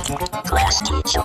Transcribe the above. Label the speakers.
Speaker 1: Class teacher